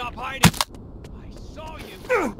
Stop hiding! I saw you!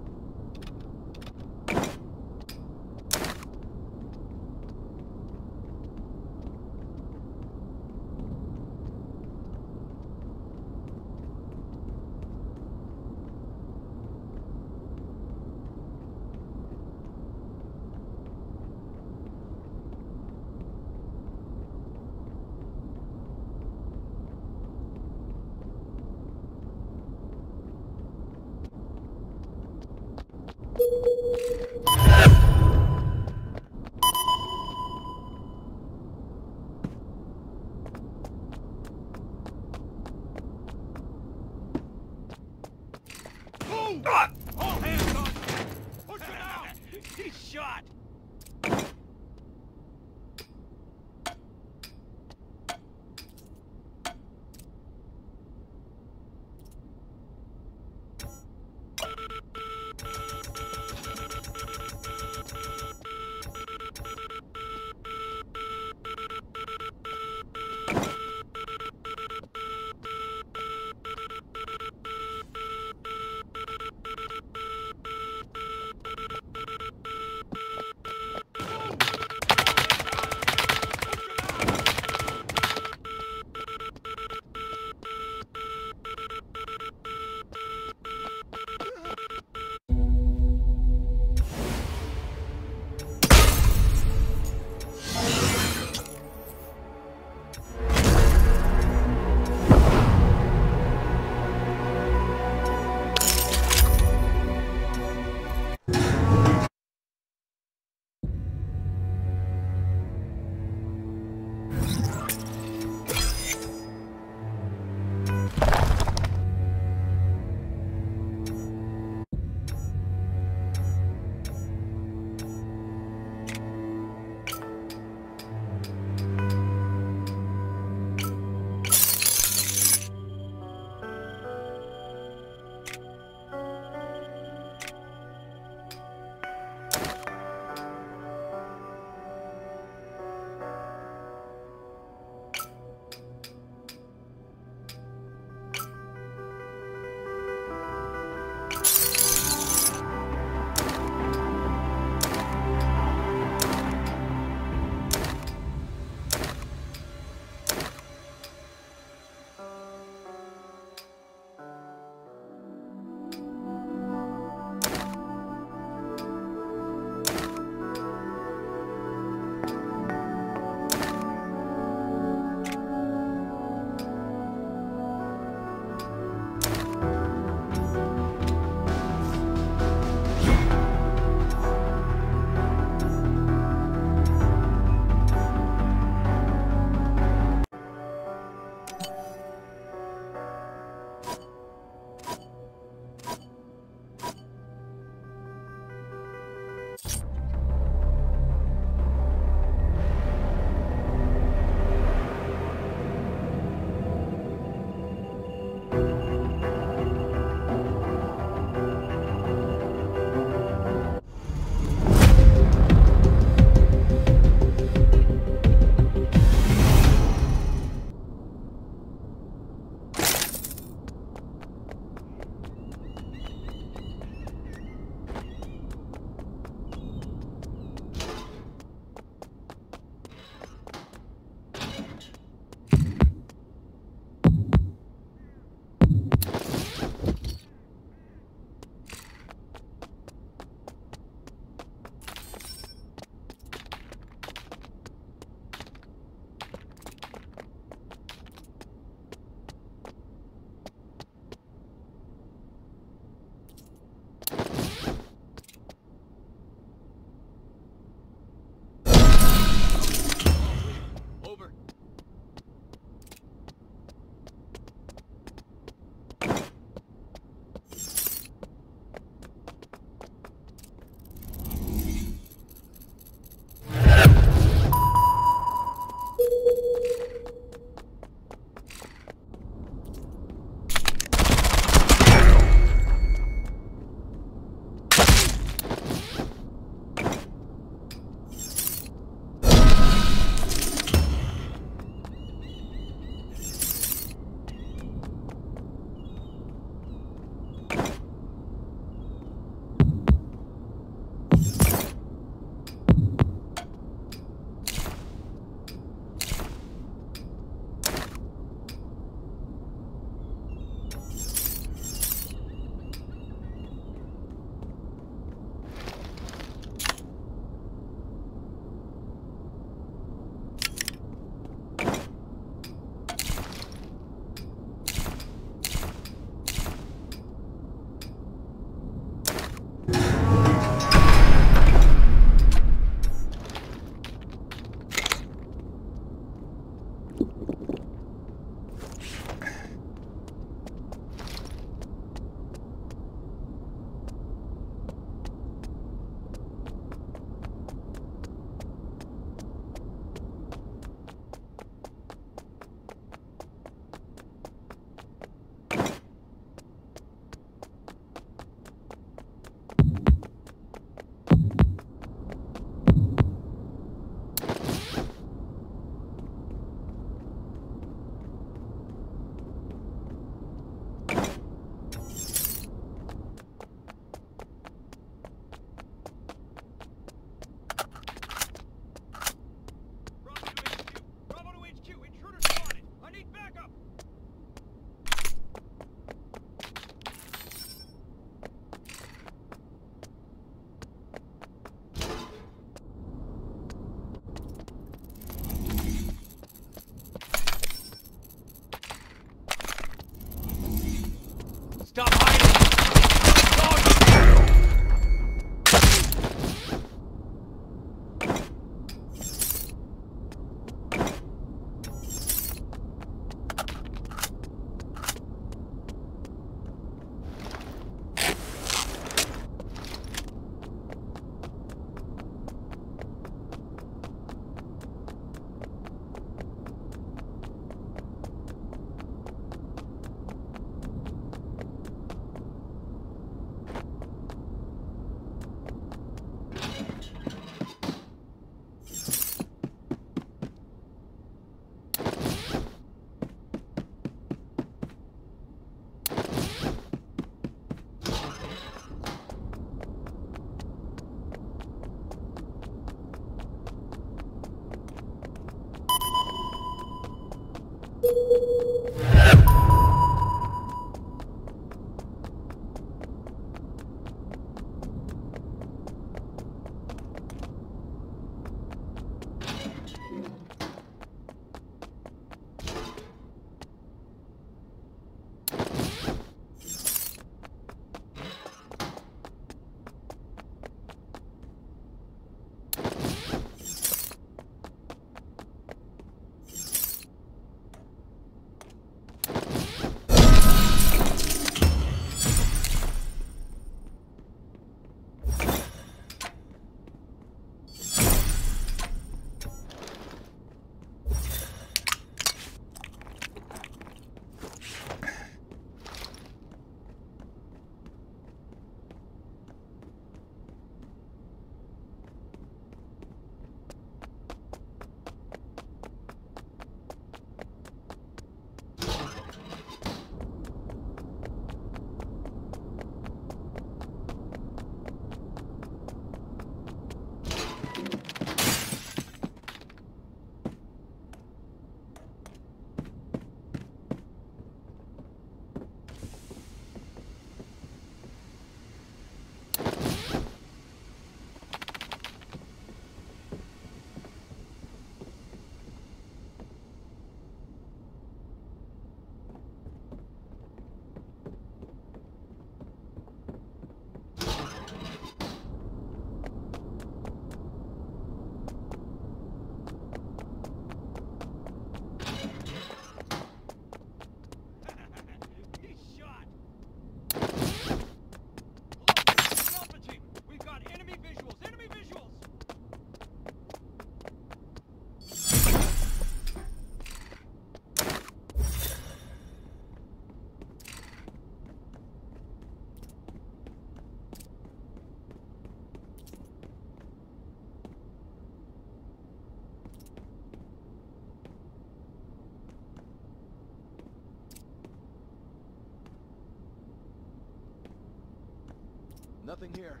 Nothing here.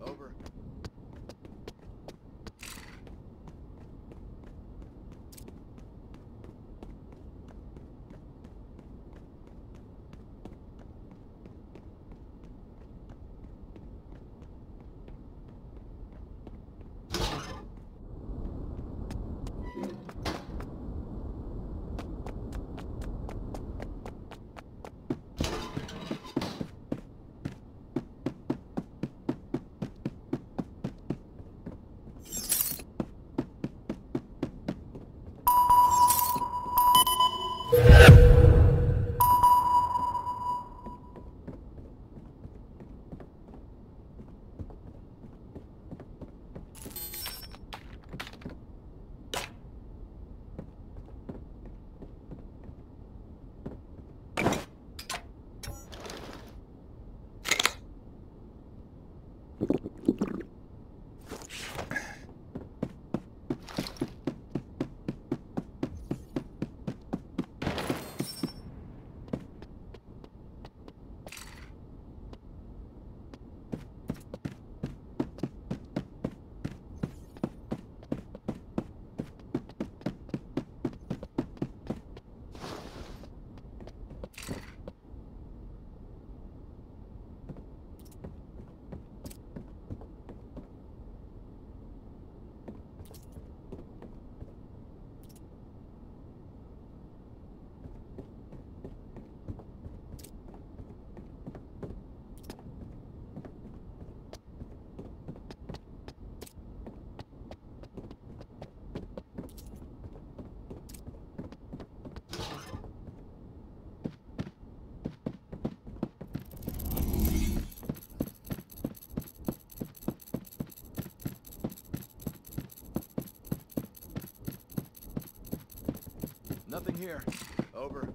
Over. Nothing here. Over.